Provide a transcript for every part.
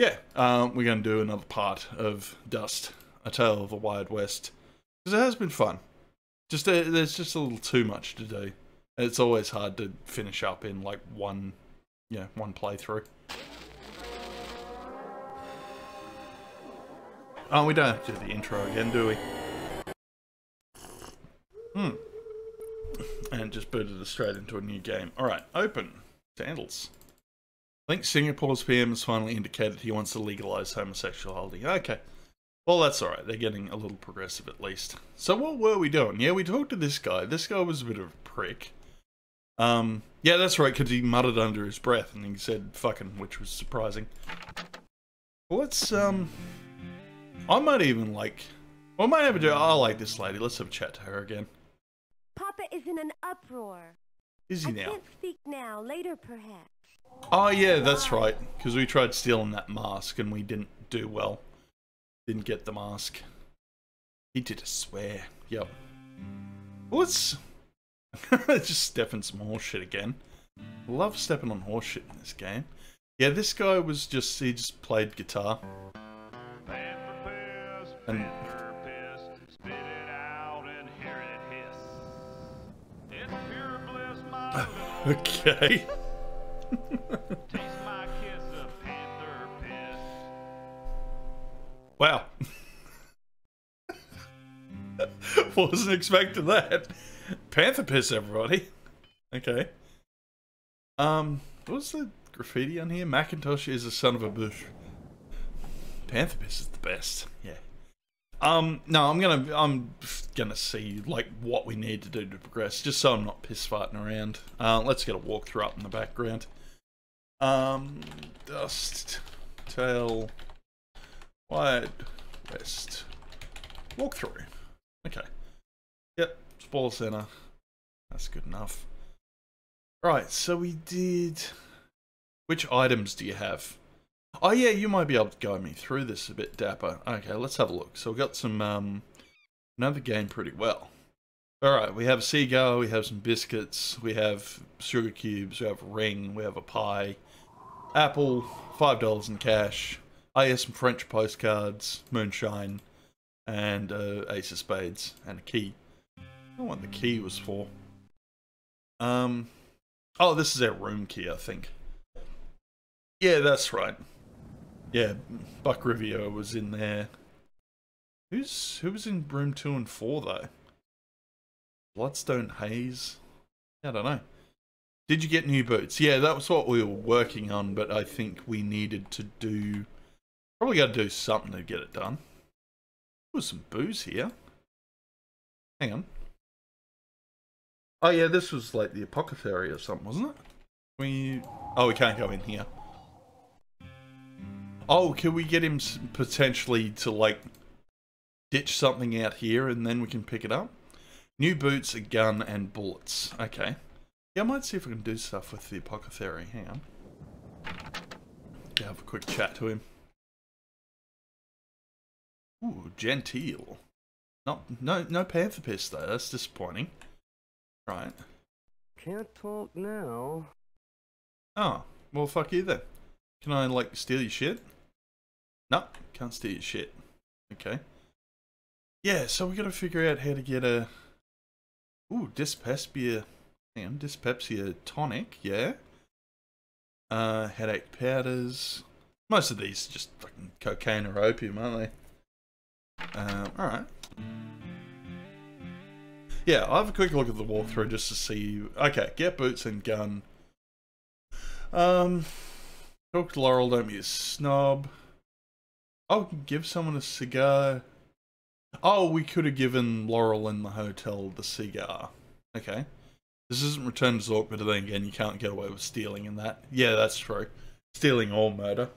yeah, um, we're going to do another part of Dust, A Tale of the Wild West. Because it has been fun. Just uh, There's just a little too much to do. It's always hard to finish up in like one, yeah, one playthrough. Oh, we don't have to do the intro again, do we? Hmm. And just booted us straight into a new game. Alright, open. Sandals. I think Singapore's PM has finally indicated he wants to legalize homosexuality. Okay. Well, that's alright. They're getting a little progressive at least. So what were we doing? Yeah, we talked to this guy. This guy was a bit of a prick. Um, yeah, that's right, because he muttered under his breath and he said fucking, which was surprising. Well, let's, um... I might even like... Well, I might have a do... I like this lady. Let's have a chat to her again. Papa is in an uproar. Is he I now? can't speak now. Later, perhaps. Oh yeah, that's right. Because we tried stealing that mask and we didn't do well. Didn't get the mask. He did a swear. Yep. Let's just step in some horse shit again. Love stepping on horse shit in this game. Yeah, this guy was just he just played guitar. And okay. Wow. Wasn't expecting that. Panther piss, everybody. Okay. Um, what's the graffiti on here? Macintosh is a son of a bush. Panther piss is the best. Yeah. Um, no, I'm gonna, I'm gonna see like what we need to do to progress, just so I'm not piss farting around. Uh, let's get a walkthrough up in the background. Um, dust, tale, wide, west, walkthrough. Okay. Yep, spoil center. That's good enough. Right, so we did. Which items do you have? Oh yeah, you might be able to guide me through this a bit, Dapper. Okay, let's have a look. So we got some, um, know the game pretty well. Alright, we have a seagull, we have some biscuits, we have sugar cubes, we have a ring, we have a pie, apple, $5 in cash, I have some French postcards, moonshine, and uh, ace of spades, and a key. I don't know what the key was for. Um, oh, this is our room key, I think. Yeah, that's right. Yeah, Buck Riviera was in there. Who's who was in room two and four though? Bloodstone Haze. I don't know. Did you get new boots? Yeah, that was what we were working on, but I think we needed to do. Probably got to do something to get it done. There was some booze here. Hang on. Oh yeah, this was like the apothecary or something, wasn't it? We. Oh, we can't go in here. Oh, can we get him potentially to like ditch something out here and then we can pick it up? New boots, a gun, and bullets. Okay. Yeah, I might see if I can do stuff with the apothecary. Hang on. Yeah, have a quick chat to him. Ooh, genteel. Not, no, no panther piss though. That's disappointing. Right. Can't talk now. Oh, well, fuck you then. Can I, like, steal your shit? No, can't steal your shit. Okay. Yeah, so we gotta figure out how to get a... Ooh, dyspepsia... On, dyspepsia tonic, yeah. Uh, headache powders. Most of these are just fucking cocaine or opium, aren't they? Um, alright. Yeah, I'll have a quick look at the walkthrough just to see... Okay, get boots and gun. Um, talk to Laurel, don't be a snob. Oh, give someone a cigar. Oh, we could have given Laurel in the hotel the cigar. Okay. This isn't Return to Zork, but then again, you can't get away with stealing in that. Yeah, that's true. Stealing or murder.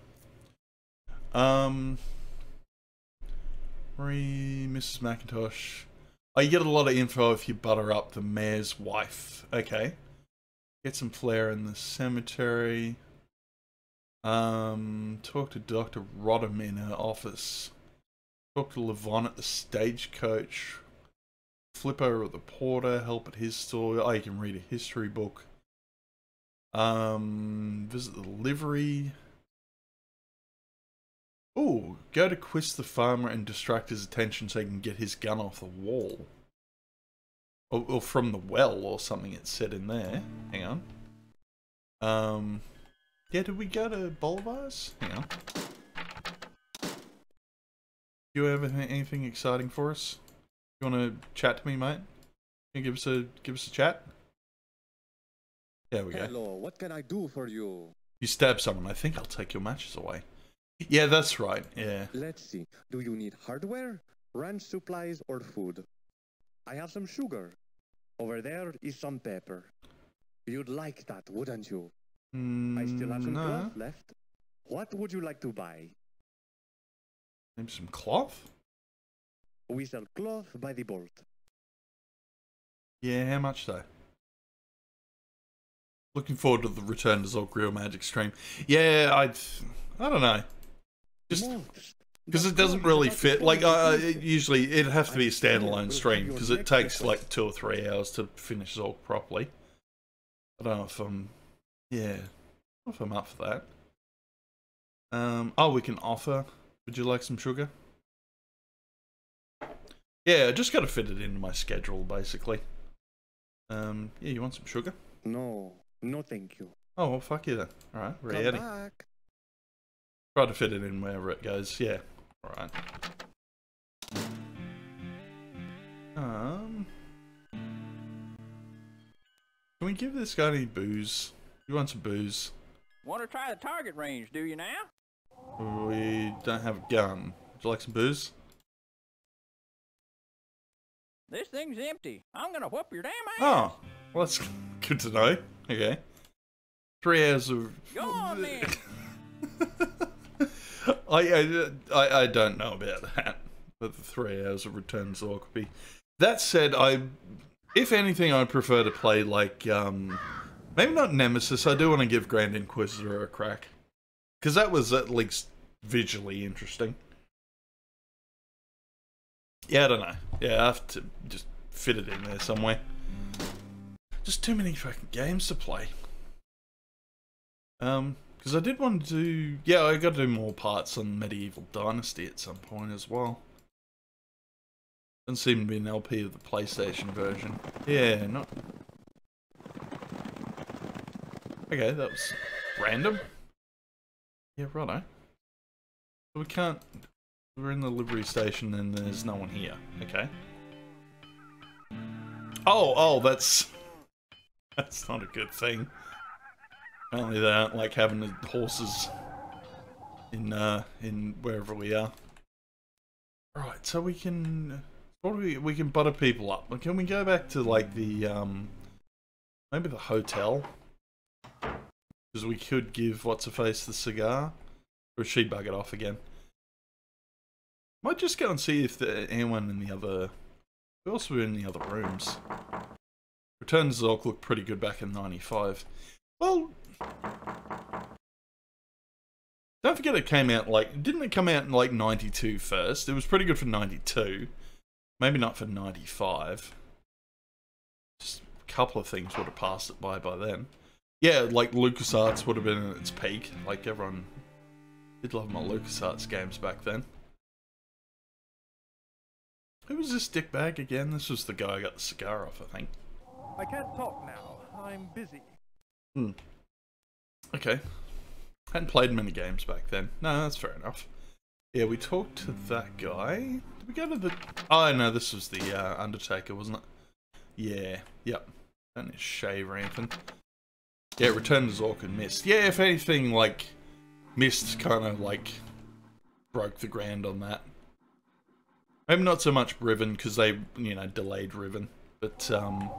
Um, Marie, Mrs. McIntosh. Oh, you get a lot of info if you butter up the mayor's wife. Okay. Get some flair in the cemetery. Um, talk to Dr. Rodham in her office. Talk to Levon at the stagecoach. Flip over at the porter, help at his store. Oh, you can read a history book. Um, visit the livery. Ooh, go to quiz the farmer and distract his attention so he can get his gun off the wall. Or, or from the well or something it said in there. Hang on. Um, yeah, did we go to Bolivar's? Hang on. You have anything exciting for us? You want to chat to me, mate? Can you give us a give us a chat? There we go. Hello, what can I do for you? You stab someone. I think I'll take your matches away. Yeah, that's right. Yeah. Let's see. Do you need hardware, ranch supplies, or food? I have some sugar. Over there is some pepper. You'd like that, wouldn't you? I still have Mm, some no. cloth left. What would you like to buy? Maybe some cloth? We sell cloth by the bolt. Yeah, how much though? Looking forward to the return to Zork ReelMagic stream. Yeah, I, I don't know, just because it doesn't really fit. Like, 40 uh, it usually it'd have to be a standalone stream because it takes like two or three hours to finish Zork properly. I don't know if I'm, yeah, I don't know if I'm up for that. Um, oh, we can offer. Would you like some sugar? Yeah, I just got to fit it into my schedule, basically. Um, yeah, you want some sugar? No, no thank you. Oh, well, fuck you then. Alright, Come ready. back. Try to fit it in wherever it goes. Yeah. Alright. Um. Can we give this guy any booze? You want some booze? Want to try the target range, do you now? We don't have a gun. Would you like some booze? This thing's empty. I'm gonna whoop your damn ass. Oh, well, that's good to know. Okay. Three hours of. Go on then. I, I, I, I don't know about that. But the three hours of return Zorkby. That said, I, if anything, I prefer to play like, um, maybe not Nemesis. I do want to give Grand Inquisitor a crack. Because that was at least visually interesting. Yeah, I don't know. Yeah, I have to just fit it in there somewhere. Just too many fucking games to play. Um, because I did want to do. Yeah, I got to do more parts on Medieval Dynasty at some point as well. Doesn't seem to be an LP of the PlayStation version. Yeah, not. Okay, that was random. Yeah, righto. We can't. We're in the livery station and there's no one here. Okay. Oh, oh, that's. That's not a good thing. Apparently they don't like having the horses in uh in wherever we are. Right, so we can what we we can butter people up. Can we go back to like the um maybe the hotel? Because we could give what's her face the cigar. Or she bug it off again. Might just go and see if there anyone in the other who else were in the other rooms. Return to Zork looked pretty good back in '95. Well, don't forget it came out like didn't it come out in like 92 first? It was pretty good for 92. Maybe not for 95. Just a couple of things would have passed it by by then. Yeah, like LucasArts would have been at its peak. Like everyone did love my LucasArts games back then. Who was this dickbag again? This was the guy I got the cigar off, I think. I can't talk now. I'm busy. Hmm. Okay. Hadn't played many games back then. No, that's fair enough. Yeah, we talked to that guy. Did we go to the... Oh, no, this was the uh, Undertaker, wasn't it? Yeah, yep. Don't need to shave or anything. Yeah, Return to Zork and Myst. Yeah, if anything, like, Myst kind of, like, broke the ground on that. Maybe not so much Riven, because they, you know, delayed Riven. But, um...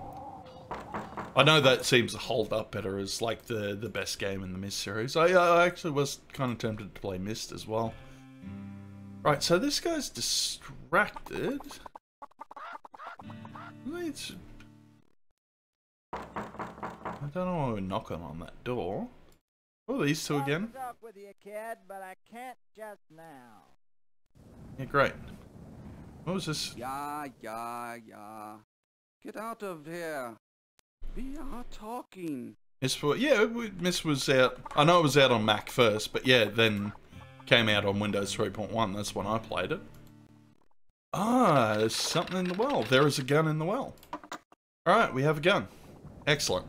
I know that seems to hold up better as like the the best game in the Myst series. I, I actually was kind of tempted to play Myst as well. Right, so this guy's distracted. Let's. I don't know why we're knocking on that door. Oh, these two again. You, kid? But I can't just now. Yeah, great. What was this? Yeah, yeah, yeah. Get out of here. We are talking. Myst was yeah, Myst was out. I know it was out on Mac first, but yeah, then Came out on Windows 3.1. That's when I played it. Ah, there's something in the well. There is a gun in the well. Alright, we have a gun. Excellent.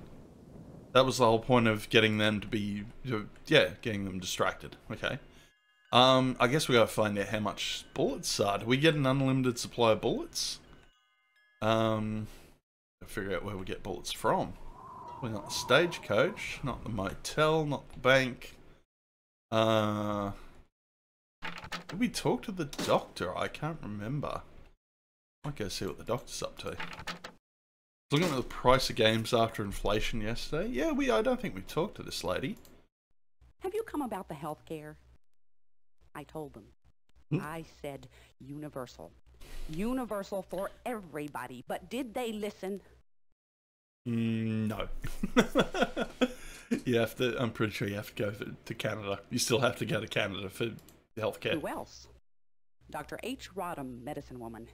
That was the whole point of getting them to be, yeah, getting them distracted. Okay. Um, I guess we gotta find out how much bullets are. Do we get an unlimited supply of bullets? Um, figure out where we get bullets from. We got the stagecoach, not the motel, not the bank. Uh, did we talk to the doctor? I can't remember. I might go see what the doctor's up to. Looking at the price of games after inflation yesterday. Yeah, we. I don't think we talked to this lady. Have you come about the health care? I told them. Hmm? I said universal. Universal for everybody. But did they listen? Mm, no. you have to. I'm pretty sure you have to go for, to Canada. You still have to go to Canada for healthcare. Who else? Dr. H. Rodham, medicine woman.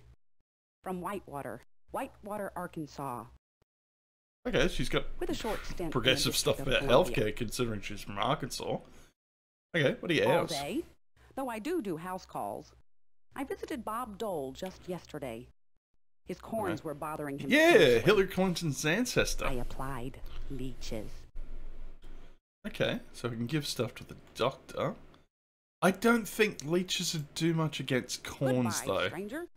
From Whitewater, Whitewater, Arkansas. Okay, she's got With a short stint. progressive stuff about healthcare, considering she's from Arkansas. Okay, what are your All day. Though I do do house calls. I visited Bob Dole just yesterday. His corns Okay. were bothering him. Yeah, seriously. Hillary Clinton's ancestor. I applied leeches. Okay, so we can give stuff to the doctor. I don't think leeches would do much against corns, Goodbye, though. stranger.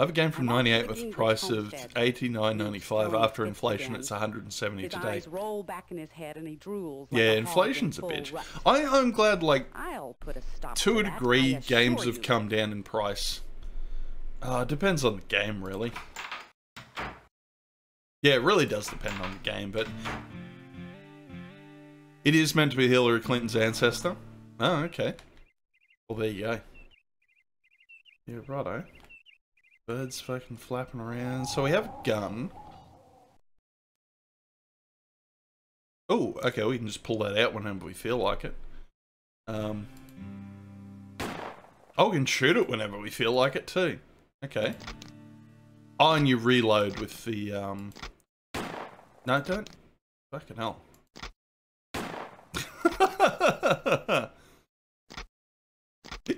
I have a game from I'm off to 98 with a price of 89.95 after inflation it's 170 today. roll back in his head and he drools. Like Yeah, inflation's a bitch. I, I'm glad, like, I'll put a stop to a degree, games have come down in price. Uh, depends on the game, really. Yeah, it really does depend on the game, but it is meant to be Hillary Clinton's ancestor. Oh, okay. Well, there you go. Yeah, righto. Birds fucking flapping around. So we have a gun. Oh, okay, we can just pull that out whenever we feel like it. Um, oh, we can shoot it whenever we feel like it too. Okay. Oh, and you reload with the, um... No, don't. Fucking hell.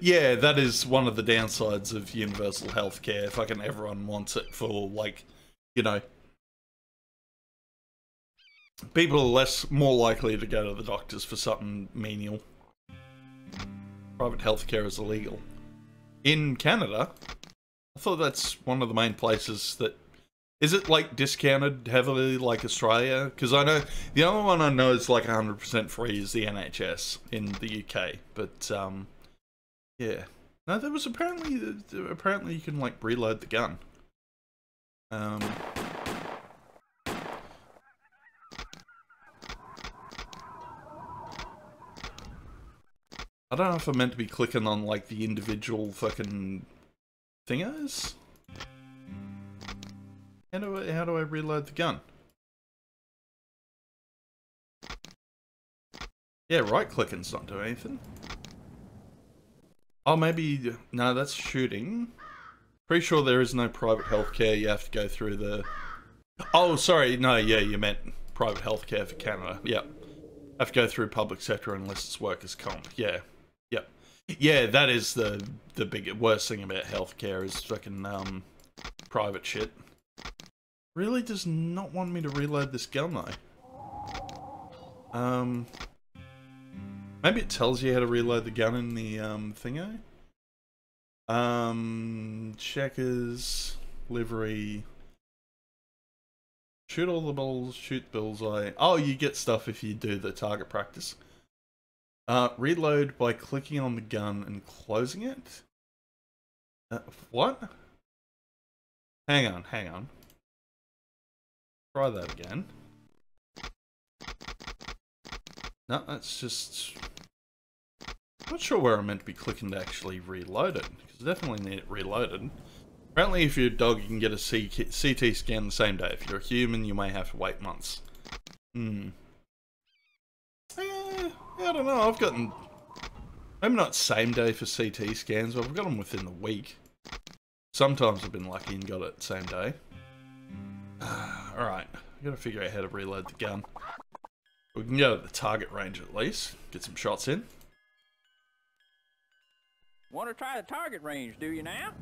yeah, that is one of the downsides of universal healthcare. Fucking everyone wants it for, like, you know... People are less, more likely to go to the doctors for something menial. Private healthcare is illegal. In Canada, I thought that's one of the main places that is it like discounted heavily like Australia? Because I know the other one I know is like 100% free is the NHS in the UK, but um, yeah. No, there was apparently apparently you can like reload the gun. Um. I don't know if I'm meant to be clicking on like the individual fucking thingos. How do I, how do I reload the gun? Yeah, right clicking's not doing anything. Oh, maybe no, that's shooting. Pretty sure there is no private healthcare. You have to go through the. Oh, sorry, no, yeah, you meant private healthcare for Canada. Yep, have to go through public sector unless it's workers' comp. Yeah, yep, yeah. That is the the big worst thing about healthcare is fucking um private shit. Really does not want me to reload this gun though. Um, maybe it tells you how to reload the gun in the um thingo. Um, checkers, livery. Shoot all the balls, shoot bullseye. Oh, you get stuff if you do the target practice. Uh, reload by clicking on the gun and closing it. Uh, what? Hang on, hang on. Try that again. No, that's just... I'm not sure where I'm meant to be clicking to actually reload it, because I definitely need it reloaded. Apparently if you're a dog, you can get a CT scan the same day. If you're a human, you may have to wait months. Hmm. Eh, I don't know, I've gotten... Maybe not same day for CT scans, but I've got them within the week. Sometimes I've been lucky and got it same day. Alright, I gotta figure out how to reload the gun. We can go to the target range at least, get some shots in. Want to try the target range, do you now?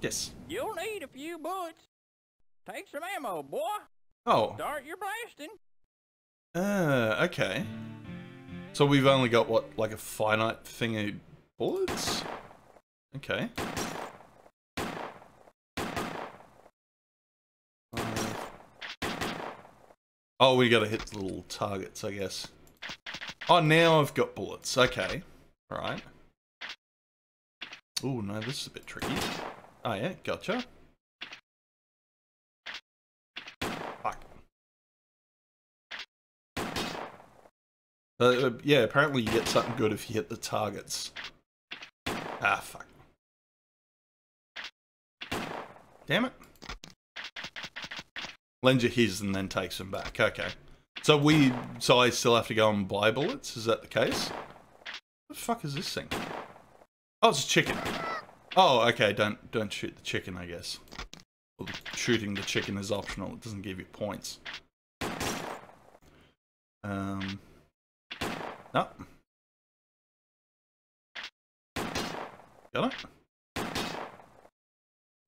Yes. You'll need a few bullets. Take some ammo, boy. Oh. Start your blasting. Uh, okay. So we've only got what, like a finite thing of bullets? Okay. Oh, we gotta hit the little targets, I guess. Oh, now I've got bullets. Okay. Alright. Oh, no, this is a bit tricky. Oh, yeah, gotcha. Fuck. Uh, yeah, apparently you get something good if you hit the targets. Ah, fuck. Damn it. Lends you his and then takes them back. Okay. So we, so I still have to go and buy bullets? Is that the case? What the fuck is this thing? Oh, it's a chicken. Oh, okay. Don't don't shoot the chicken, I guess. Well, shooting the chicken is optional. It doesn't give you points. Um. No. Got it. It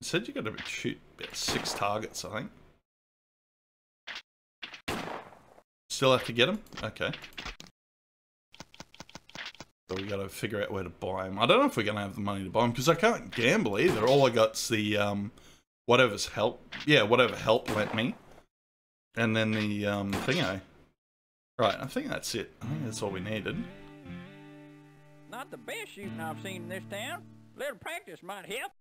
said you got to shoot about six targets, I think. Still have to get them? Okay. So we gotta figure out where to buy them. I don't know if we're gonna have the money to buy them, because I can't gamble either. All I got's the, um, whatever's help. Yeah, whatever help lent me. And then the, um, thingo. Right, I think that's it. I think that's all we needed. Not the best shooting I've seen in this town. A Little practice might help.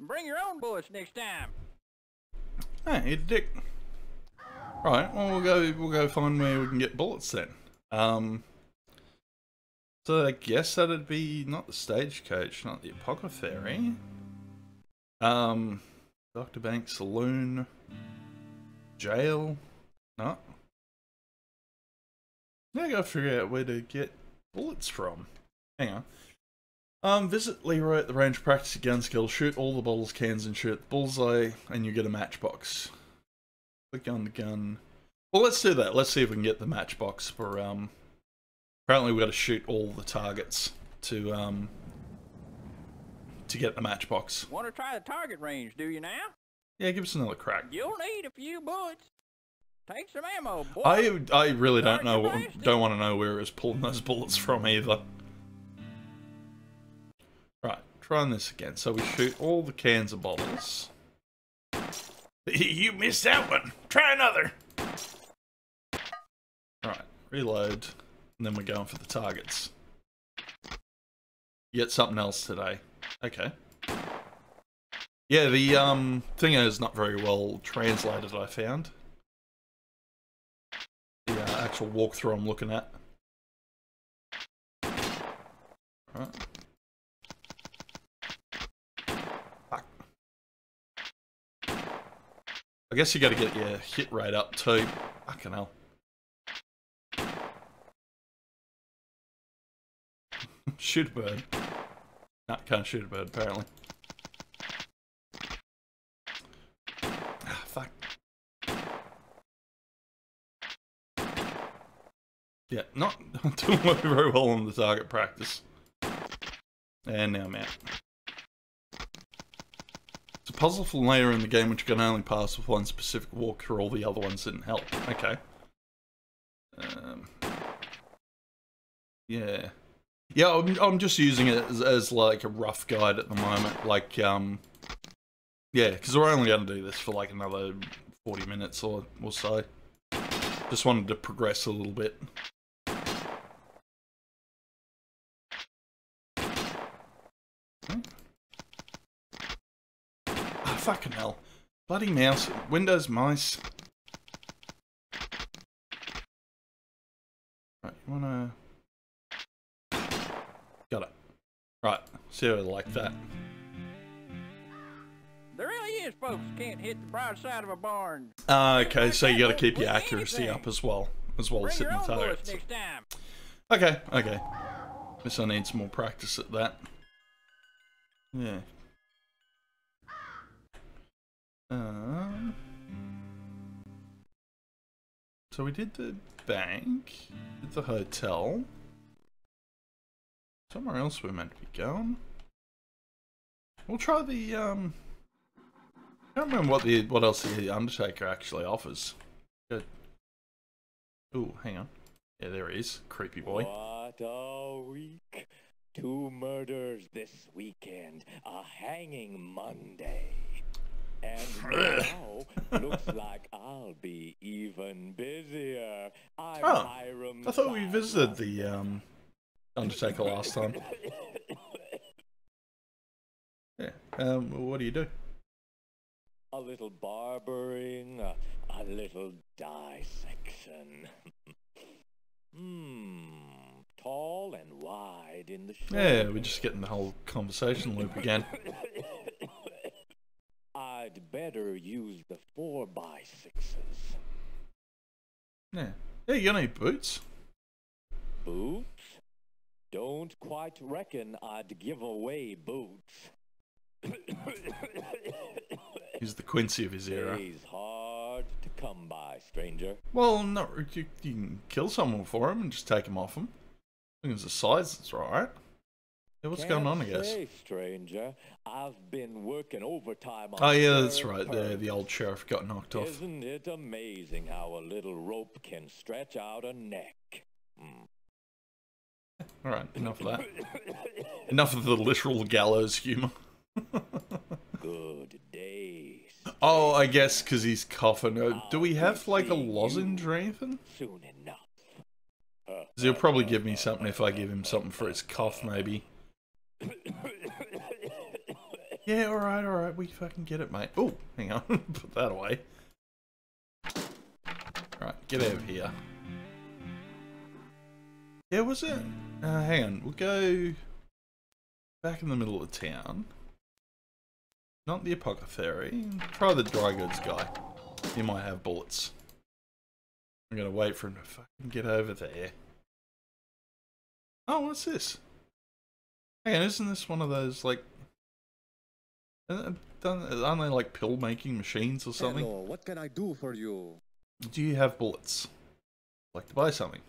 Bring your own bullets next time. Hey, you dick. Right, well we'll go we'll go find where we can get bullets then. Um So I guess that'd be not the stagecoach, not the apothecary. Um Dr. Banks Saloon. Jail. No. Now I gotta figure out where to get bullets from. Hang on. Um, visit Leroy at the range, practice your gun skill, shoot all the bottles, cans, and shoot the bullseye, and you get a matchbox. Click on the gun. Well, let's do that. Let's see if we can get the matchbox for, um... Apparently we got to shoot all the targets to, um... To get the matchbox. Want to try the target range, do you now? Yeah, give us another crack. You'll need a few bullets. Take some ammo, boy. I, I really don't know, don't want to know where it's pulling those bullets from either. Right, trying this again. So we shoot all the cans of bottles. You missed that one. Try another. Right, reload, and then we're going for the targets. Get something else today. Okay. Yeah, the um thing is not very well translated. I found the uh, actual walkthrough I'm looking at. Right. Fuck. I guess you got to get your hit rate up too. Fucking hell. Shoot a bird. No, can't shoot a bird apparently. Ah, fuck. Yeah, not, not doing very well on the target practice. And now I'm out. It's a puzzleful layer in the game which can only pass with one specific walkthrough, all the other ones didn't help. Okay. Um, yeah. Yeah, I'm, I'm just using it as, as like a rough guide at the moment. Like, um, yeah, because we're only going to do this for like another 40 minutes or, or so. Just wanted to progress a little bit. Ah, fucking hell. Bloody mouse. Windows mice. Right, you wanna... Got it. Right, see how I like that. There really is folks can't hit the broad side of a barn. Ah, okay, so you gotta keep your accuracy up as well. As well as hitting the own bullets targets. next time. Okay, okay. Guess I need some more practice at that. Yeah. Um. So we did the bank, did the hotel. Somewhere else we're meant to be going. We'll try the um. I don't remember what the what else the Undertaker actually offers. Good. Ooh, hang on. Yeah, there he is, creepy boy. What a week. Two murders this weekend. A hanging Monday. And now, looks like I'll be even busier. I'm Oh, Hiram I thought we visited the um Undertaker last time. Yeah. Um. What do you do? A little barbering, a, a little dissection. hmm. Tall and wide in the Yeah, we're just getting the whole conversation loop again. I'd better use the four by sixes. Yeah. Yeah, you got any boots? Boots? Don't quite reckon I'd give away boots. He's the Quincy of his era. He's hard to come by, stranger. Well, no, you, you can kill someone for him and just take him off him. I think it's the size that's right. Yeah, what's going on, I guess? say, stranger. I've been working overtime on Oh, yeah, that's right. The, the old sheriff got knocked off. Isn't it amazing how a little rope can stretch out a neck? Hmm. Alright, enough of that. Enough of the literal gallows humour. Good days. Oh, I guess because he's coughing. Uh, do we have like a lozenge or anything? Soon enough. he'll probably give me something if I give him something for his cough, maybe. Yeah, alright, alright, we fucking get it, mate. Oh, hang on, put that away. All right, get out of here. Yeah, was it? Uh, hang on, we'll go back in the middle of town. Not the apothecary. Try the dry goods guy. He might have bullets. I'm gonna wait for him to fucking get over there. Oh, what's this? Hang on, isn't this one of those like? uh, Aren't they like pill making machines or something? Hello, what can I do for you? Do you have bullets? Like to buy something?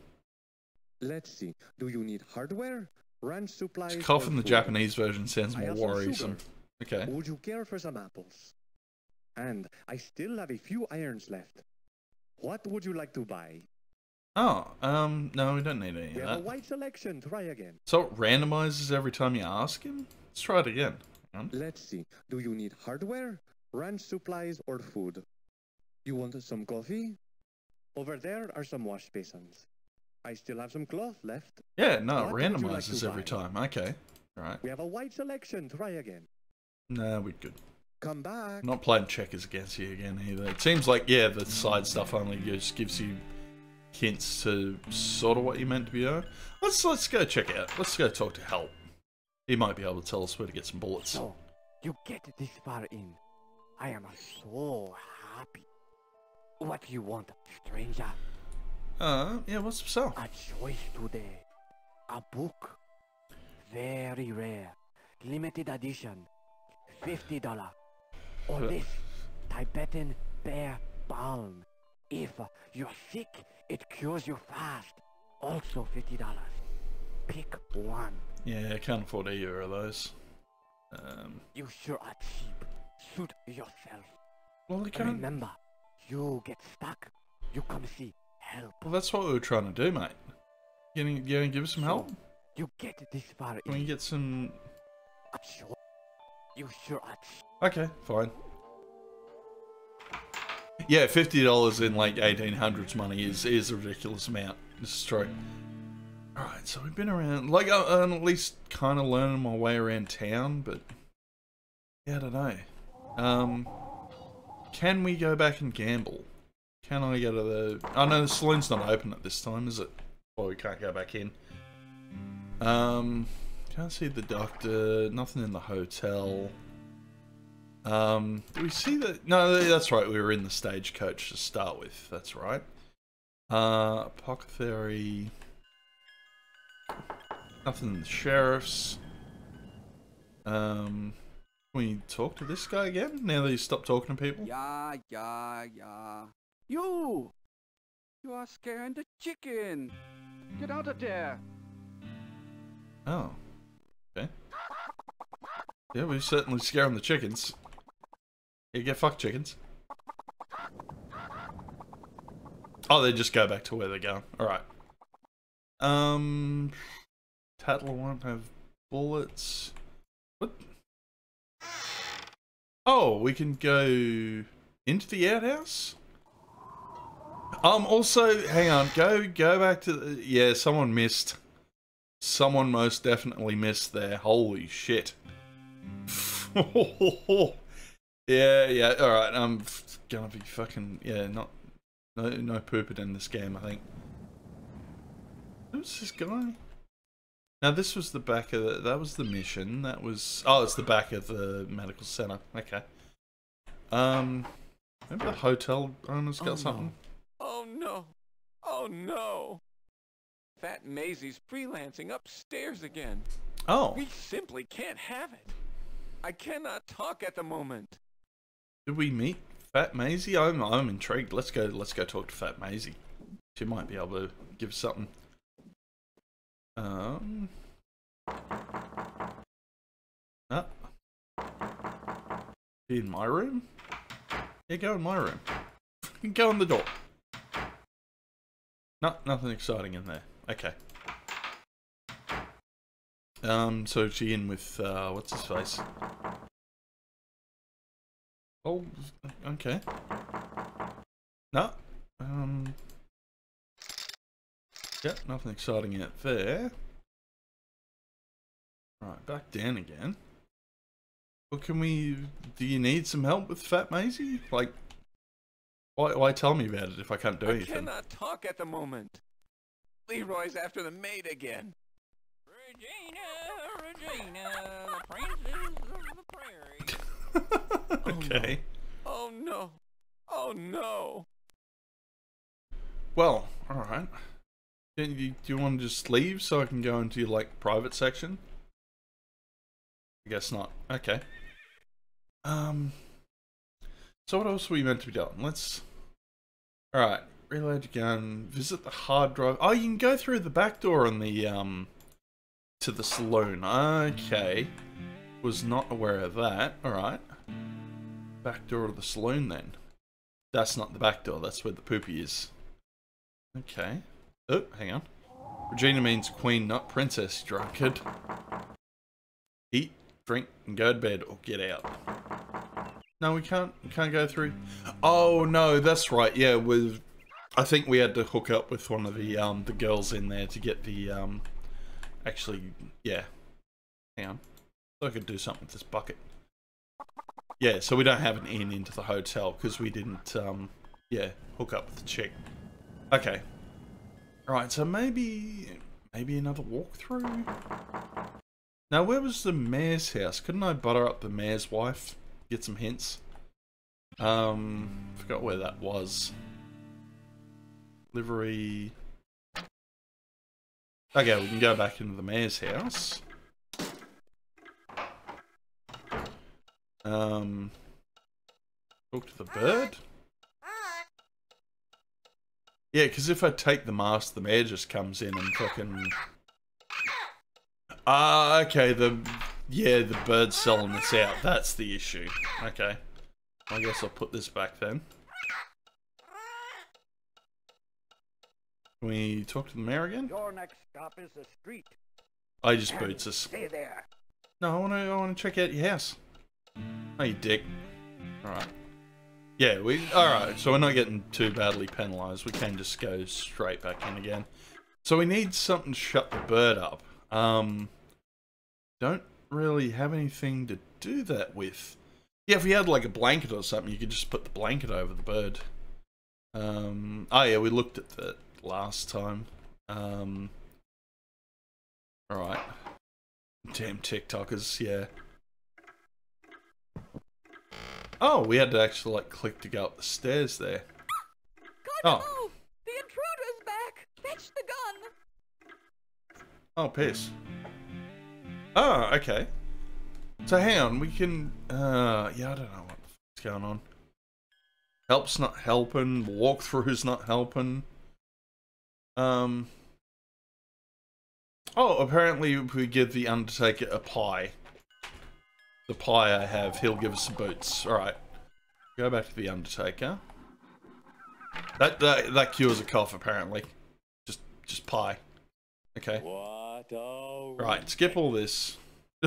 Let's see. Do you need hardware, ranch supplies, His cough in the food? Japanese version sounds more worrisome. Okay. Would you care for some apples? And I still have a few irons left. What would you like to buy? Oh, um, no, we don't need any We of have a wide selection. Try again. So it randomizes every time you ask him? Let's try it again. Let's see. Do you need hardware, ranch supplies, or food? You want some coffee? Over there are some wash basins. I still have some cloth left. Yeah, no, What would you like randomizes every buy? time. Okay. Right. We have a wide selection. Try again. No, we're good. Come back. Not playing checkers against you again either. It seems like, yeah, the side stuff only just gives you hints to sort of what you're meant to be doing. Let's let's go check it out. Let's go talk to Help. He might be able to tell us where to get some bullets. So, you get this far in. I am so happy. What do you want, stranger? Uh, yeah, what's up? A choice today. A book. Very rare. Limited edition. $50. Or Uh. this Tibetan bear balm. If you're sick, it cures you fast. Also $50. Pick one. Yeah, I can't afford either of those. Um, You sure are cheap. Suit yourself. well, they can't. Remember, you get stuck. You come see help. Well, that's what we were trying to do, mate. You gonna, you gonna give us some help? You get this far Can we get some? I'm sure. You sure are cheap. Okay, fine. Yeah, fifty dollars in like eighteen hundreds money is is a ridiculous amount. This is true. All right, so we've been around, like I- I'm at least kind of learning my way around town, but yeah, I don't know. Um, can we go back and gamble? Can I go to the? Oh no, the saloon's not open at this time, is it? Well, we can't go back in. Um, can't see the doctor. Nothing in the hotel. Um, do we see that? No, that's right. We were in the stagecoach to start with. That's right. Uh, apothecary. Nothing in the sheriff's. Um, can we talk to this guy again now that he's stopped talking to people? Yeah, yeah, yeah. You! You are scaring the chicken! Get out of there! Oh, Okay. Yeah, we're certainly scaring the chickens. You get fucked, chickens. Oh, they just go back to where they're going. Alright. Um... Tatler won't have bullets. What? Oh, we can go into the outhouse? Um, also, hang on, go go back to the, yeah, someone missed. Someone most definitely missed there. Holy shit. yeah, yeah, alright, I'm gonna be fucking, yeah, not, no, no pooping in this game, I think. Who's this guy? Now this was the back of the, that was the mission, that was, oh, it's the back of the medical center, okay. Um, maybe the hotel owner's got Oh, something. No. Oh no. Fat Maisie's freelancing upstairs again. Oh. We simply can't have it. I cannot talk at the moment. Did we meet Fat Maisie? I'm I'm intrigued. Let's go. Let's go talk to Fat Maisie. She might be able to give us something. Um. Ah. Be in my room? Yeah, go in my room. go in the door. No, nothing exciting in there. Okay. Um, so she in with, uh, what's his face? Oh, okay. No. Um. Yep, nothing exciting out there. Right, back down again. What can we... Do you need some help with Fat Maisie? Like, why, why tell me about it if I can't do I anything? cannot talk at the moment. Leroy's after the maid again. Regina, the princess of the prairie. okay. Oh no. Oh no. Well, alright. Do you, do you want to just leave so I can go into your, like, private section? I guess not. Okay. Um. So what else were we meant to be doing? Let's... Alright. Reload again. Visit the hard drive. Oh, you can go through the back door on the, um... To the saloon. Okay. Was not aware of that. Alright. Back door of the saloon then. That's not the back door. That's where the poopy is. Okay. Oh, hang on. Regina means queen, not princess, drunkard. Eat, drink, and go to bed, or get out. No, we can't. We can't go through. Oh no, that's right. Yeah, with. I think we had to hook up with one of the um the girls in there to get the um. Actually, yeah. Hang on. I could do something with this bucket. Yeah, so we don't have an in into the hotel because we didn't um yeah hook up with the chick. Okay. Alright, so maybe maybe another walkthrough? Now where was the mayor's house? Couldn't I butter up the mayor's wife? Get some hints? Um forgot where that was. Livery Okay, we can go back into the mayor's house. Um talk to the bird? Yeah, because if I take the mask, the mayor just comes in and fucking... Ah, okay, the... Yeah, the bird's selling this out. That's the issue. Okay. I guess I'll put this back then. Can we talk to the mayor again? Your next stop is the street. He just boots us. Stay there. No, I want to. I want to check out your house. Oh, you dick. All right. Yeah, we. All right. So we're not getting too badly penalised. We can just go straight back in again. So we need something to shut the bird up. Um, don't really have anything to do that with. Yeah, if we had like a blanket or something, you could just put the blanket over the bird. Um. Oh yeah, we looked at that last time. Um. All right. Damn TikTokers, yeah. Oh, we had to actually like click to go up the stairs there. Oh, The intruder's back! Fetch the gun! oh, piss. Oh, okay. So hang on, we can. Uh, yeah, I don't know what the fuck's going on. Help's not helping. Walkthrough's not helping. Um. Oh, apparently we give the Undertaker a pie, the pie I have, he'll give us some boots. Alright. Go back to the Undertaker. That, that that cures a cough apparently. Just just pie. Okay. What? Oh, Right, skip all this.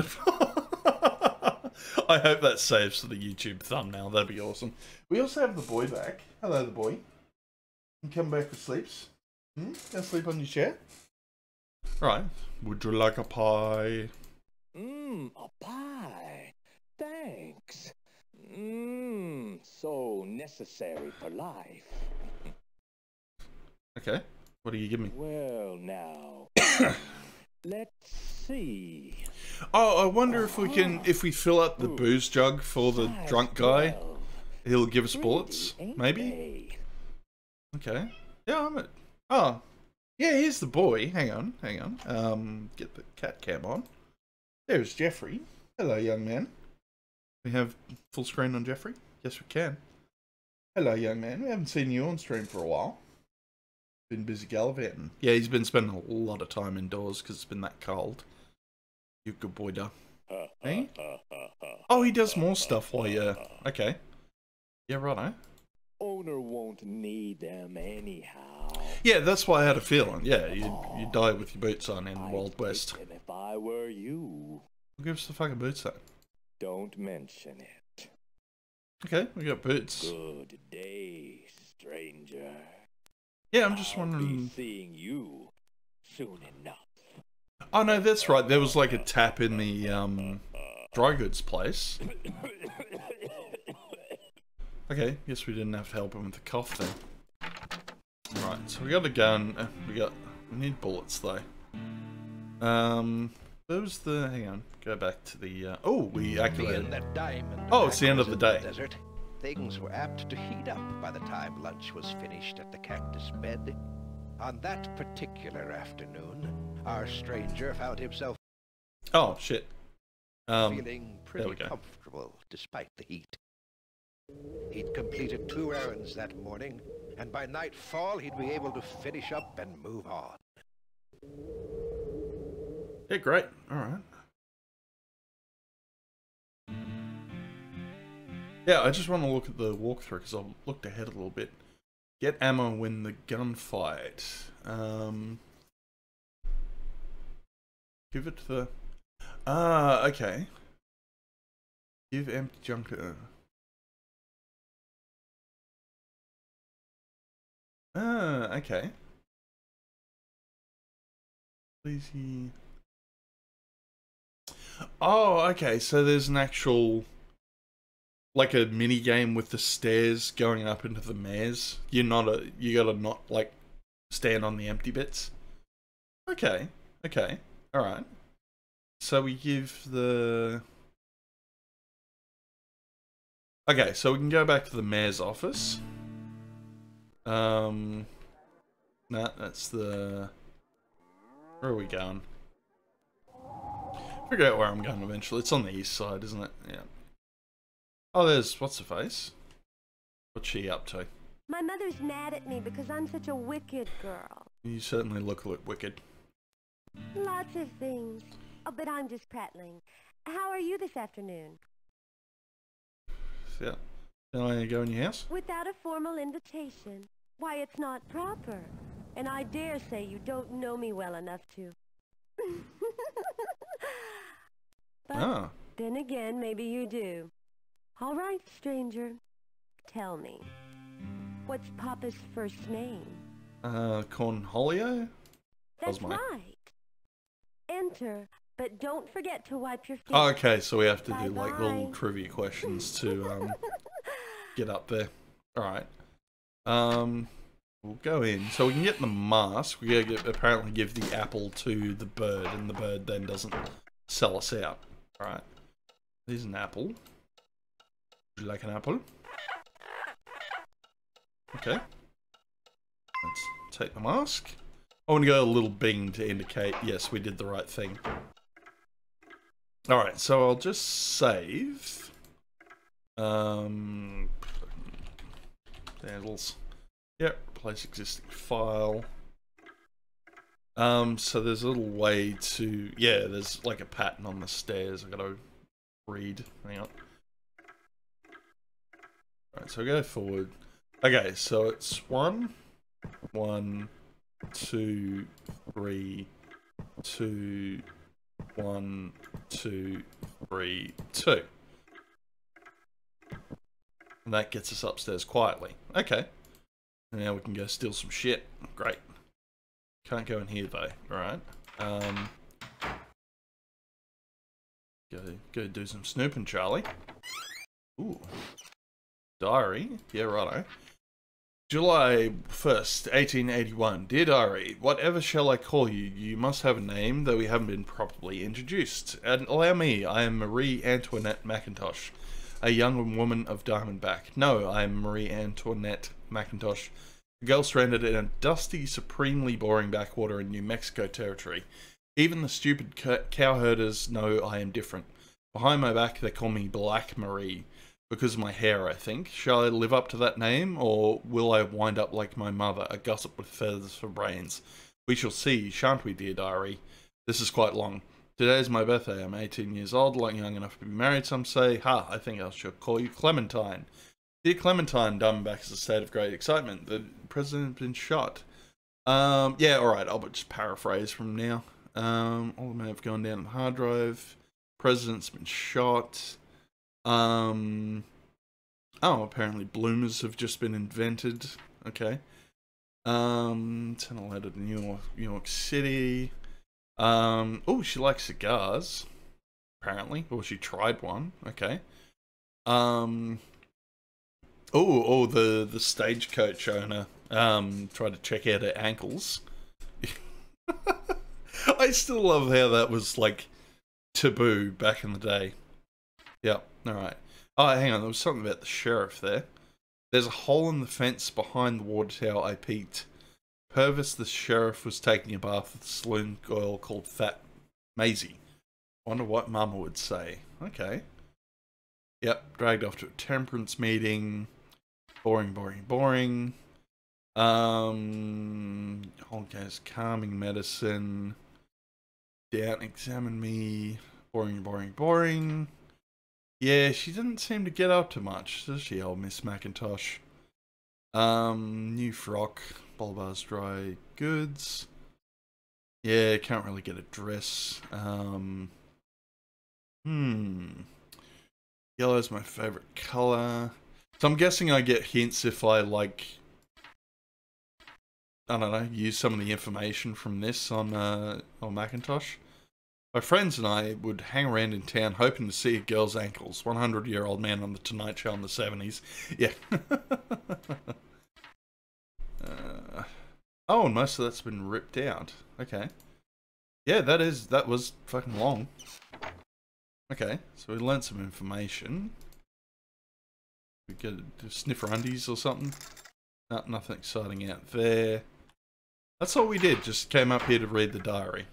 I hope that saves for the YouTube thumbnail. That'd be awesome. We also have the boy back. Hello, the boy. You come back for sleeps. Hmm? Sleep on your chair? Right. Would you like a pie? Mmm, a pie. Thanks. Mmm, so necessary for life. Okay. What do you give me? Well, now. let's see. Oh, I wonder if we can, if we fill up the booze jug for the drunk guy, he'll give us bullets. Maybe. Okay. Yeah, I'm at. Oh, yeah. Here's the boy. Hang on, hang on. Um, get the cat cam on. There's Jeffrey. Hello, young man. We have full screen on Jeffrey. Yes, we can. Hello, young man. We haven't seen you on stream for a while. Been busy gallivanting. Yeah, he's been spending a lot of time indoors because it's been that cold. You good boy, duh. Uh, hey? Uh, uh, oh, he does more stuff while you're... Okay. Yeah, righto. Owner won't need them anyhow. Yeah, that's why I had a feeling. Yeah, you you die with your boots on in the Wild West. And if I were you, Who gives the fucking boots on? don't mention it. Okay, we got boots. Good day, stranger. Yeah, I'm just I'll be wondering. seeing you soon enough. Oh no, that's right. There was like a tap in the um dry goods place. Okay, guess we didn't have to help him with the cough then. Right, so we got a gun. uh, We got. We need bullets though. Um, where was the? Hang on. Go back to the. Uh, oh, we activated. that diamond Oh, it's the end of the in day. Things were apt to heat up by the time lunch was finished at the cactus bed. On that particular afternoon, our stranger found himself Oh shit. Um, feeling pretty comfortable despite the heat. He'd completed two errands that morning, and by nightfall he'd be able to finish up and move on. Yeah, great. All right. Yeah, I just want to look at the walkthrough because I've looked ahead a little bit. Get ammo when the gunfight. Um, give it to the. Ah, okay. Give empty junk. Uh, ah, okay. Lazy. Oh, okay. So there's an actual, like a mini game with the stairs going up into the maze. You're not a. You gotta not like stand on the empty bits. Okay. Okay. All right. So we give the. Okay, so we can go back to the mayor's office. Um. Nah, that's the. Where are we going? Figure out where I'm going eventually. It's on the east side, isn't it? Yeah. Oh, there's what's the face? What's she up to? My mother's mad at me because I'm such a wicked girl. You certainly look a little wicked. Lots of things. Oh, but I'm just prattling. How are you this afternoon? Yeah. Can I go in your house? Without a formal invitation. Why, it's not proper. And I dare say you don't know me well enough to. but Ah. then again, maybe you do. All right, stranger. Tell me. What's Papa's first name? Uh, Cornholio? That's Cosmo. right. Enter, but don't forget to wipe your feet. Oh, okay, so we have to do like Bye-bye. little trivia questions to um, get up there. Alright. Um, we'll go in. So we can get the mask. We gotta get, apparently give the apple to the bird, and the bird then doesn't sell us out. Alright. There's an apple. You like an apple? Okay. Let's take the mask. I want to go a little bing to indicate, yes, we did the right thing. Alright, so I'll just save. Um, handles. Yep, replace existing file. Um, so there's a little way to, yeah, there's like a pattern on the stairs. I gotta read. Hang on. Alright, so go forward. Okay, so it's one, one, two, three, two, one, two, three, two. And that gets us upstairs quietly. Okay. Now we can go steal some shit. Great. Can't go in here though. Alright. Um, go, go do some snooping, Charlie. Ooh. Diary. Yeah, righto. July 1st, 1881. Dear Diary, whatever shall I call you? You must have a name, though we haven't been properly introduced. And allow me, I am Marie Antoinette McIntosh, a young woman of Diamondback. No, I am Marie Antoinette McIntosh, a girl stranded in a dusty, supremely boring backwater in New Mexico territory. Even the stupid cowherders know I am different. Behind my back, they call me Black Marie because of my hair, I think. Shall I live up to that name, or will I wind up like my mother, a gossip with feathers for brains? We shall see, shan't we, dear diary? This is quite long. Today is my birthday. I'm 18 years old, like young enough to be married, some say. Ha, I think I shall call you Clementine. Dear Clementine, Diamondback is a state of great excitement. The president has been shot. Um, yeah, alright, I'll just paraphrase from now. Um, all may have gone down the hard drive. President's been shot. Um, oh, apparently bloomers have just been invented. Okay. Um, letter to New York, New York City. Um, oh, she likes cigars. Apparently, or she tried one. Okay. Um. Oh, oh, the the stagecoach owner um tried to check out her ankles. I still love how that was like taboo back in the day. Yep. All right. Oh, hang on. There was something about the sheriff there. There's a hole in the fence behind the water tower. I peeked. Purvis, the sheriff, was taking a bath with a saloon girl called Fat Maisie. Wonder what Mama would say. Okay. Yep. Dragged off to a temperance meeting. Boring, boring, boring. Um, guys, calming medicine. Down, examine me. Boring, boring, boring. Yeah, she didn't seem to get up to much, does she, old Miss McIntosh? Um, new frock, Bulbar's dry goods. Yeah, can't really get a dress. Um, hmm. Yellow's my favorite color. So I'm guessing I get hints if I, like, I don't know, use some of the information from this on, uh, on McIntosh. My friends and I would hang around in town hoping to see a girl's ankles. 100 year old man on the Tonight Show in the 70s. Yeah. uh, oh, and most of that's been ripped out. Okay. Yeah, that is, that was fucking long. Okay, so we learned some information. We get a sniffer undies or something. No, nothing exciting out there. That's all we did, just came up here to read the diary.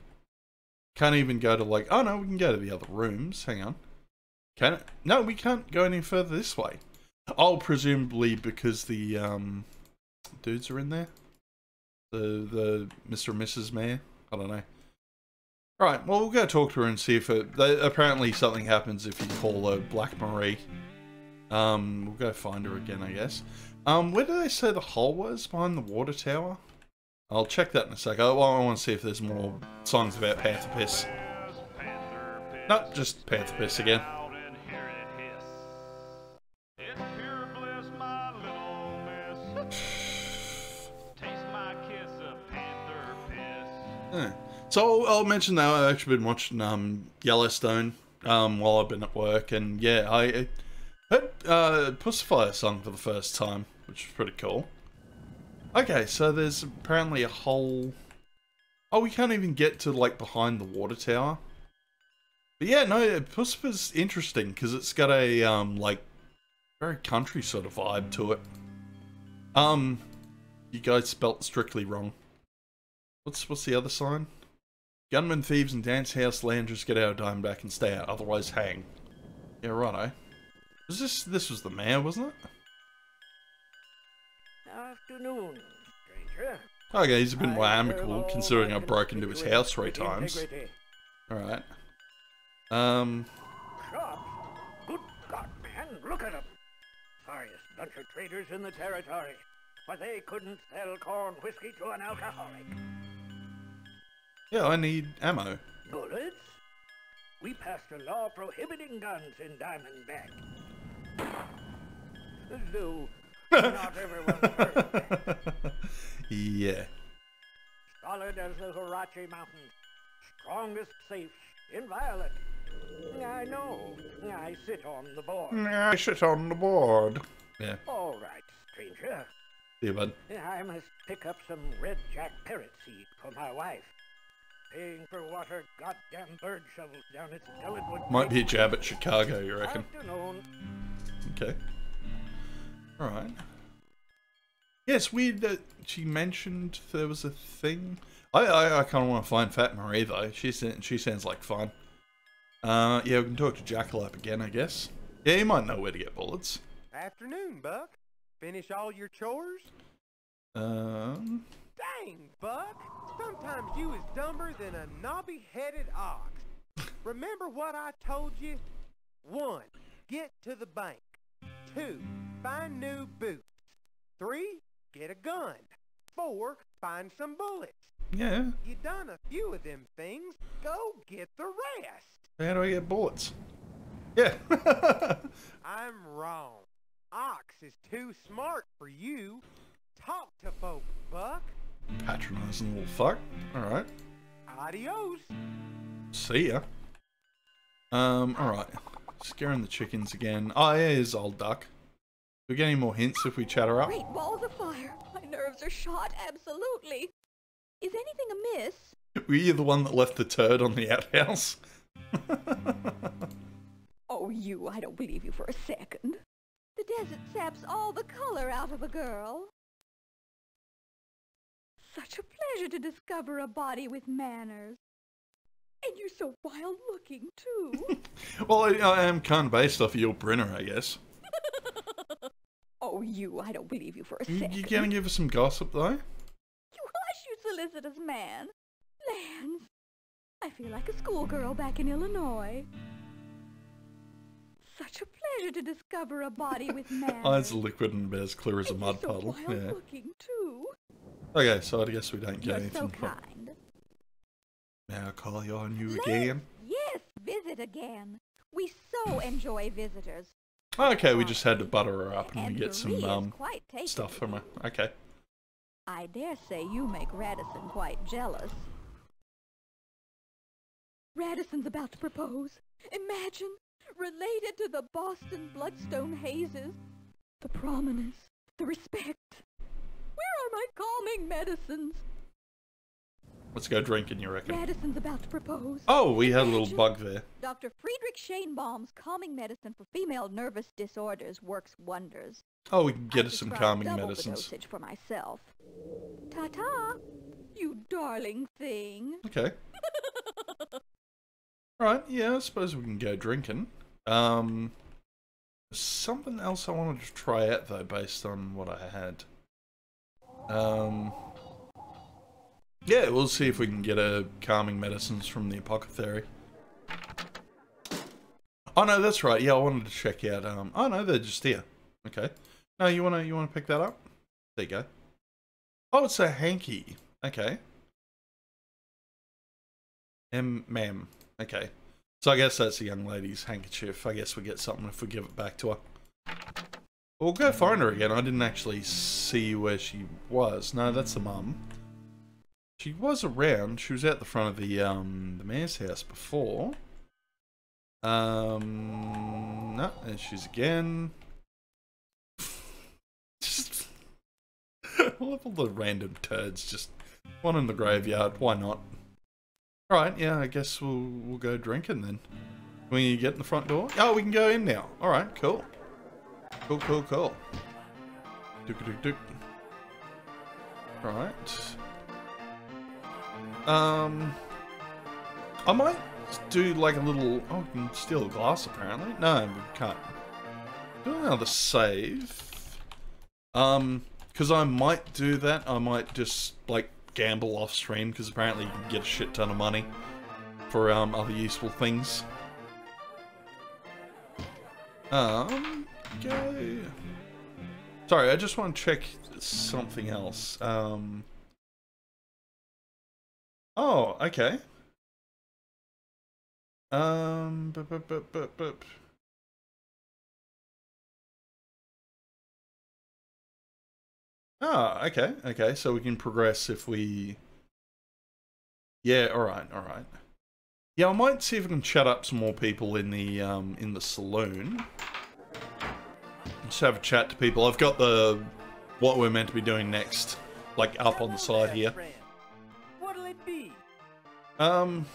Can't even go to like, oh no, we can go to the other rooms. Hang on. Can it? No, we can't go any further this way. Oh, presumably because the um, dudes are in there. The the Mr. and Mrs. Mayor. I don't know. Right, well, we'll go talk to her and see if it... They, apparently something happens if you call her Black Marie. Um, we'll go find her again, I guess. Um, where do they say the hole was? Behind the water tower? I'll check that in a sec. I, I want to see if there's more songs about Panther Piss. No, just Panther Piss again. Yeah. So I'll, I'll, mention that I've actually been watching um, Yellowstone um, while I've been at work, and yeah, I heard uh, Puscifer song for the first time, which is pretty cool. Okay, so there's apparently a whole... Oh, we can't even get to, like, behind the water tower. But yeah, no, Puscifer's interesting, because it's got a, um, like, very country sort of vibe to it. Um, you guys spelt strictly wrong. What's, what's the other sign? Gunmen, thieves, and dance house landers get our dime back and stay out, otherwise hang. Yeah, righto. Was this, this was the mayor, wasn't it? afternoon, stranger. Okay, he's a bit more amicable considering I broke into his house three times. Alright. Um. Shop? Good God, man, look at them. Sorriest bunch of traders in the territory. But they couldn't sell corn whiskey to an alcoholic. Yeah, I need ammo. Bullets? We passed a law prohibiting guns in Diamondback. Though not everyone. Yeah. Solid as the Huarache Mountains. Strongest safe, inviolate. I know. I sit on the board. I sit on the board. Yeah. All right, stranger. Yeah, bud. I must pick up some red jack parrot seed for my wife. Paying for water, goddamn bird shovels down its Ellenwood. Might be a jab at Chicago, you reckon? Afternoon. Okay. Alright. Yeah, it's weird that she mentioned there was a thing. I I, I kind of want to find Fat Marie though. She she sounds like fun. Uh, yeah, we can talk to Jackalope again, I guess. Yeah, he might know where to get bullets. Afternoon, Buck. Finish all your chores? Um, Dang, Buck. Sometimes you is dumber than a knobby-headed ox. Remember what I told you? One, get to the bank. Two, find new boots. Three, get a gun. Four, find some bullets. yeah. You done a few of them things. Go get the rest. How do I get bullets? Yeah. I'm wrong. Ox is too smart for you. Talk to folk, Buck. Patronizing little fuck. Alright. Adios. See ya. Um, alright. Scaring the chickens again. Oh, yeah, here's old duck. Do we get any more hints if we chatter up? Great balls of fire. My nerves are shot, absolutely. Is anything amiss? Were you the one that left the turd on the outhouse? Oh, you, I don't believe you for a second. The desert saps all the color out of a girl. Such a pleasure to discover a body with manners. And you're so wild looking, too. Well, I, I am kind of based off of Yul Brynner, I guess. oh, you, I don't believe you for a second. you gonna give us some gossip, though? You hush, you solicitous man. Lands, I feel like a schoolgirl back in Illinois. Such a pleasure to discover a body with manners. Eyes liquid and about as clear as a mud so puddle. wild Yeah. looking, too. Okay, so I guess we don't get You're anything so. May I call you on you Let's- again? Yes, visit again. We so enjoy visitors. Okay, we just had to butter her up and And we get some um stuff from her. Okay. I dare say you make Radisson quite jealous. Radisson's about to propose. Imagine, related to the Boston Bloodstone Hazes. The prominence, the respect. Where are my calming medicines? Let's go drinking, you reckon? Radisson's about to propose. Oh, we had a little bug there. Dr. Friedrich Shanebaum's calming medicine for female nervous disorders works wonders. Oh, we can get I us some calming double the medicines. dosage for myself. Ta-ta, you darling thing. Okay. Right, yeah, I suppose we can go drinking. Um, something else I wanted to try out though, based on what I had. Um, yeah, we'll see if we can get a calming medicines from the apothecary. Oh no, that's right. Yeah, I wanted to check out. Um, oh no, they're just here. Okay. No, you wanna you wanna pick that up? There you go. Oh, it's a hanky. Okay. M ma'am. Okay. So I guess that's a young lady's handkerchief. I guess we get something if we give it back to her. We'll go find her again. I didn't actually see where she was. No, that's the mum. She was around. She was at the front of the um the mayor's house before. Um no, and she's again. Just I love all the random turds just one in the graveyard. Why not? Alright, yeah, I guess we'll we'll go drinking then. Can we get in the front door? Oh, we can go in now. Alright, cool. Cool, cool, cool. Dook dook dook. Alright. Um I might do like a little oh we can steal a glass apparently. No, we can't. Do another save. Um because I might do that, I might just like gamble off stream because apparently you can get a shit ton of money for um other useful things. Um, okay. Sorry, I just want to check something else. Um. Oh, okay. Um. Bup, bup, bup. Ah, okay, okay. So we can progress if we. Yeah. All right. All right. Yeah, I might see if I can chat up some more people in the um in the saloon. Just have a chat to people. I've got the what we're meant to be doing next, like up on the side here. What'll it be? Um,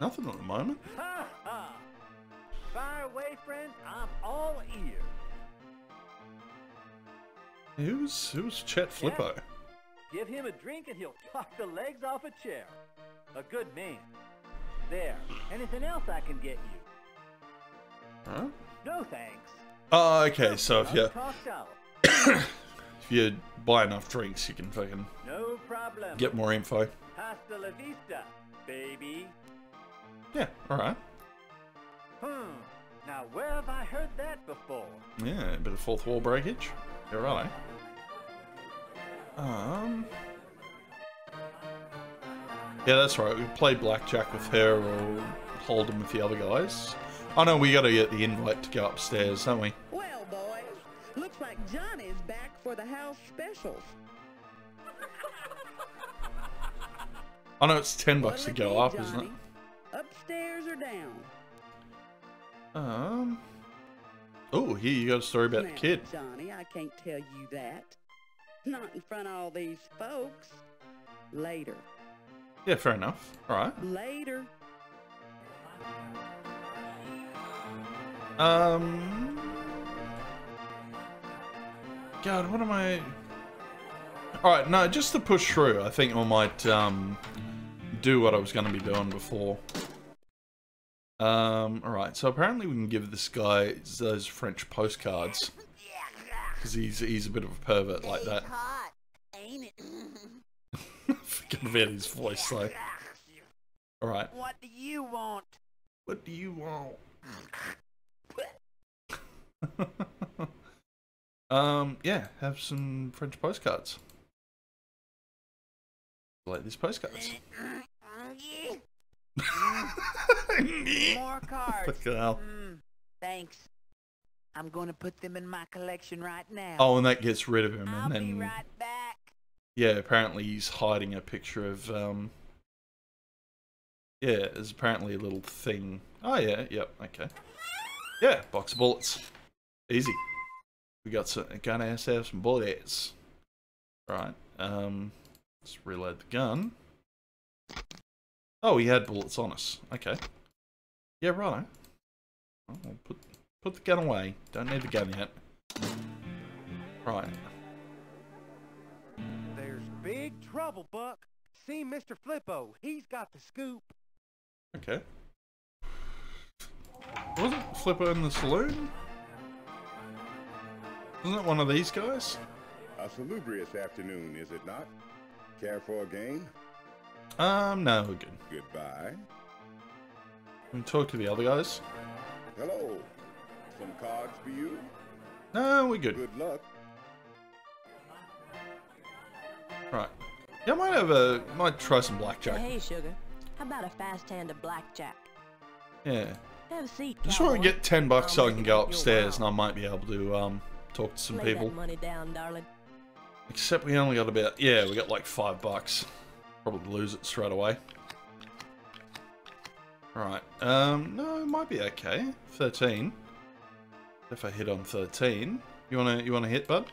nothing at the moment. Ha ha! Fire away, friend. I'm all ears. Who's who's Chet Flippo? Give him a drink and he'll talk the legs off a chair. A good man. There. Anything else I can get you? Huh? No thanks. Oh, okay. So if you if you buy enough drinks, you can fucking No problem. get more info. Hasta la vista, baby. Yeah. All right. Hmm. Now where have I heard that before? Yeah, a bit of fourth wall breakage. You're right. Um. Yeah, that's right. We play blackjack with her or hold hold 'em with the other guys. Oh no, we gotta get the invite to go upstairs, don't we? Well, boys, looks like Johnny's back for the house specials. Oh no, it's ten bucks to go up, be, isn't it? Upstairs or down? Um. Oh, here you got a story about the kid. Johnny, I can't tell you that. Not in front of all these folks. Later. Yeah, fair enough. All right. Later. Um. God, what am I? All right, no, just to push through. I think I might um do what I was going to be doing before. Um. All right. So apparently we can give this guy those French postcards because he's he's a bit of a pervert like that. hot, ain't it? Forget about his voice though. All right. What do you want? What do you want? um, yeah, have some French postcards. Like these postcards. More cards. Mm, thanks. I'm going to put them in my collection right now. Oh, and that gets rid of him, I'll and be then right back. yeah, apparently he's hiding a picture of um. Yeah, there's apparently a little thing. Oh yeah, yep, okay. Yeah, box of bullets. Easy. We got some gonna have some bullets. Right. Um let's reload the gun. Oh, he had bullets on us. Okay. Yeah, right. I'll put put the gun away. Don't need the gun yet. Right. There's big trouble, Buck. See Mr. Flippo. He's got the scoop. Okay. Wasn't Flipper in the saloon? Isn't it one of these guys? A salubrious afternoon, is it not? Care for a game? Um, no, we're good. Goodbye. Can we talk to the other guys? Hello. Some cards for you? No, we're good. Good luck. Right. Yeah, I might have a might try some blackjack. Hey, sugar. How about a fast hand of blackjack? Yeah. Have a seat. Just want to get ten bucks so I'll I make can go upstairs and. I might be able to um talk to some Lay people. that money down, darling. Except we only got about yeah, we got like five bucks. Probably lose it straight away. Alright. Um no, it might be okay. Thirteen. If I hit on thirteen. You wanna you wanna hit, bud?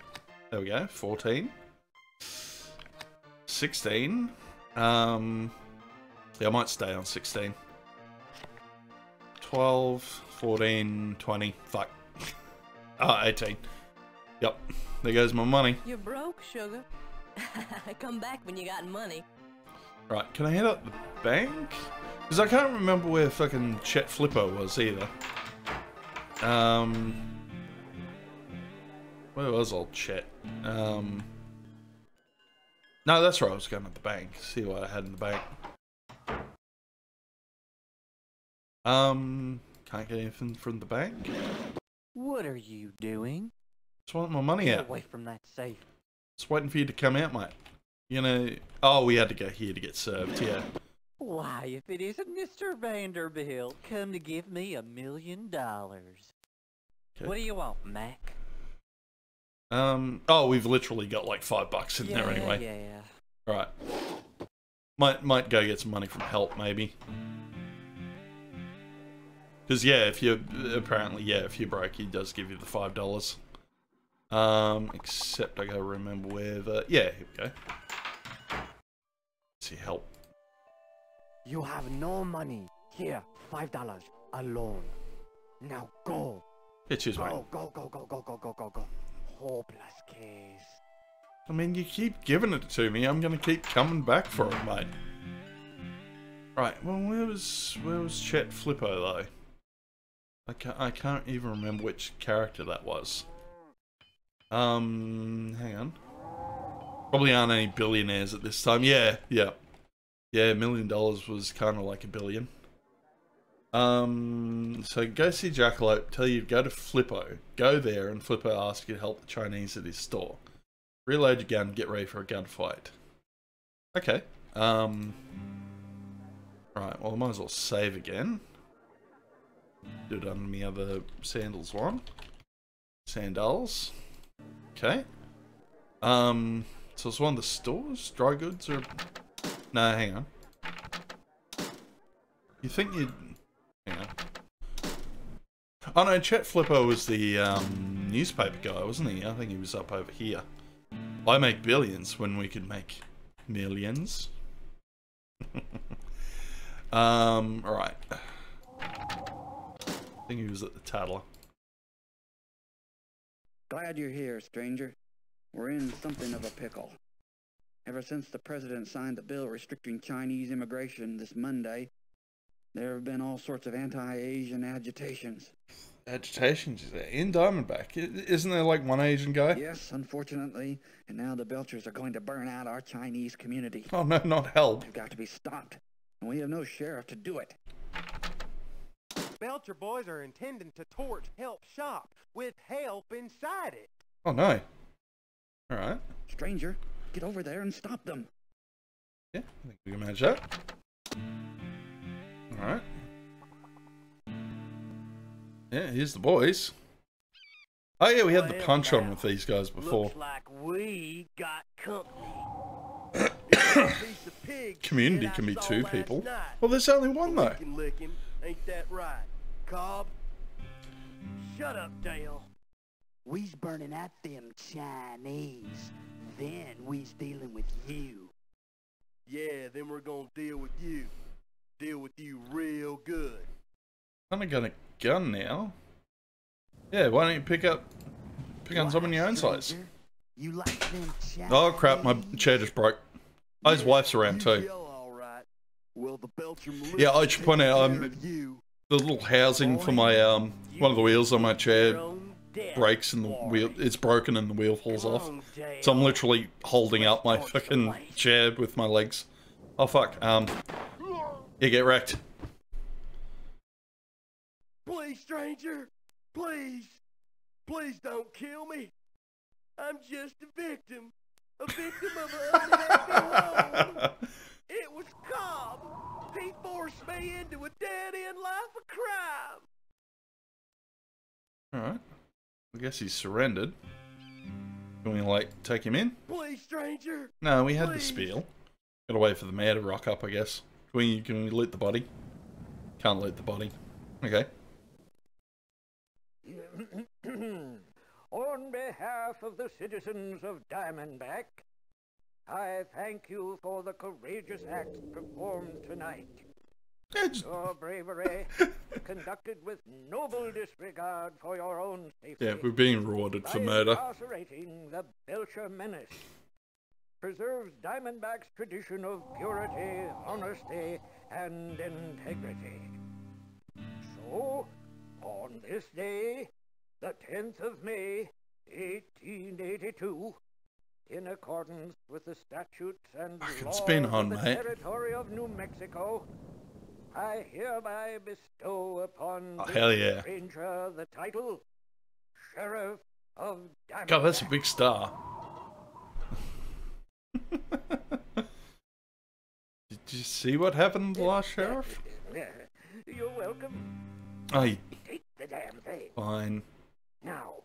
There we go. Fourteen. Sixteen. Um Yeah, I might stay on sixteen. 12, 14, 20. Fuck. Ah, 18. Yep. There goes my money. You're broke, sugar. Come back when you got money. Right, can I head up the bank? Because I can't remember where fucking Chet Flipper was either. Um, where was old Chet? Um, no, that's right. I was going to the bank. See what I had in the bank. Um, can't get anything from the bank. What are you doing? Just want my money Get out. away from that safe. Just waiting for you to come out, mate. You know. Oh, we had to go here to get served. Yeah. Why, if it isn't Mr. Vanderbilt, come to give me a million dollars. What do you want, Mac? Um. Oh, we've literally got like five bucks in yeah, there anyway. Yeah. Right. Might might go get some money from help maybe. Because yeah, if you apparently yeah, if you're broke, he does give you the five dollars. Um, except I gotta remember where the yeah here we go. See help. You have no money. Here, five dollars alone. Now go. Yeah, cheers, mate. Go, go, go, go, go, go, go, go, go. Hopeless case. I mean, you keep giving it to me. I'm gonna keep coming back for it, mate. Right. Well, where was where was Chet Flippo though? I can't I can't even remember which character that was. Um, hang on. Probably aren't any billionaires at this time. Yeah, yeah, yeah. A million dollars was kind of like a billion. Um, so go see Jackalope. Tell you go to Flippo. Go there, and Flippo asks you to help the Chinese at his store. Reload your gun, get ready for a gunfight. Okay. Um. Right, well, I might as well save again. Do it on the other sandals one. Sandals. Okay. Um, so it's one of the stores? Dry goods or... No, hang on. You think you'd... Hang on. Oh no, Chet Flippo was the um, newspaper guy, wasn't he? I think he was up over here. I make billions when we could make millions. um, alright. I think he was at the Tattler. Glad you're here, stranger. We're in something of a pickle. Ever since the president signed the bill restricting Chinese immigration this Monday, there have been all sorts of anti-Asian agitations. Agitations is in Diamondback. Isn't there like one Asian guy? Yes, unfortunately, and now the Belchers are going to burn out our Chinese community. Oh no, not help. They've got to be stopped, and we have no sheriff to do it. Belcher boys are intending to torch Help Shop with help inside it. Oh no. Alright. Stranger, get over there and stop them. Yeah, I think we can manage that. Alright. Yeah, here's the boys. Oh yeah, we had the punch on with these guys before. Looks like we got company. Community can be two people. Well, there's only one though. Licking, licking. Ain't that right, Cobb? Shut up, Dale. We's burning at them Chinese. Then we's dealing with you. Yeah, then we're gonna deal with you. Deal with you real good. Kinda got a gun now. Yeah, why don't you pick up pick on someone your own size? You like them Oh crap, my chair just broke. Oh, his wife's around too. Well, the Belcher Yeah, I should point out um, the little housing for my um one of the wheels on my chair breaks and the wheel it's broken and the wheel falls off. So I'm literally holding up my fucking chair with my legs. Oh fuck. Um You get wrecked. Please, stranger. Please. Please don't kill me. I'm just a victim. A victim of home. It was Cobb. He forced me into a dead-end life of crime. Alright. I guess he's surrendered. Can we like take him in? Please, stranger. No, we had the Please. spiel. Gotta wait for the mayor to rock up, I guess. Can we can we loot the body? Can't loot the body. Okay. On behalf of the citizens of Diamondback, I thank you for the courageous acts performed tonight. Your bravery, conducted with noble disregard for your own safety. Yeah, we're being rewarded for murder. incarcerating the Belcher Menace. Preserves Diamondback's tradition of purity, honesty, and integrity. So, on this day, the 10th of May, 1882, in accordance with the statutes and Fucking laws spin of the mate. territory of New Mexico, I hereby bestow upon Oh, hell yeah. stranger the title Sheriff Oh, damn God, that's a big star. Did you see what happened last sheriff? You're welcome. I Take the damn thing. fine. Now,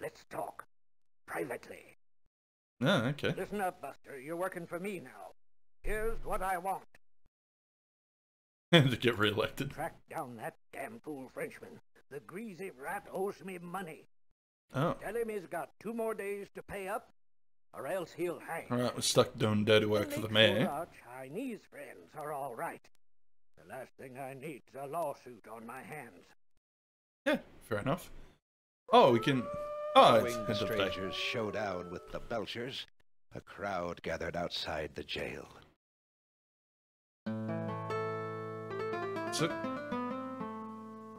let's talk. Privately. Oh, okay. Listen up, Buster. You're working for me now. Here's what I want. to get re-elected. Track down that damn fool Frenchman. The greasy rat owes me money. Oh. Tell him he's got two more days to pay up, or else he'll hang. Alright, we're stuck doing dirty work for the Make sure mayor. our Chinese friends are all right. The last thing I need is a lawsuit on my hands. Yeah, fair enough. Oh, we can. Oh, the day. stranger's showdown with the Belchers, a crowd gathered outside the jail. So,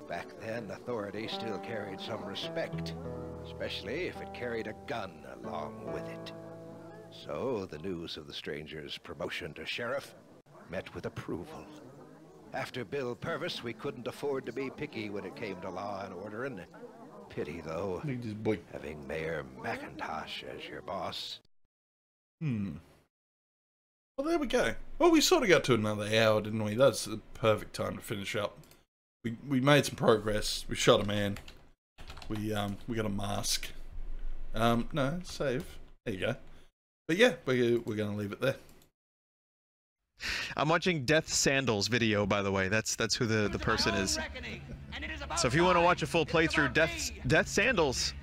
Back then, authority still carried some respect, especially if it carried a gun along with it. So, the news of the stranger's promotion to sheriff met with approval. After Bill Purvis, we couldn't afford to be picky when it came to law and order, and pity, though, having Mayor McIntosh as your boss. hmm. Well, there we go. Well, we sort of got to another hour, didn't we? That's the perfect time to finish up. We we made some progress. We shot a man. We um we got a mask. Um no save. There you go. But yeah, we we're gonna leave it there. I'm watching Death Sandals video, by the way. That's that's who the, the person is. So if you want to watch a full playthrough, Death Death Sandals,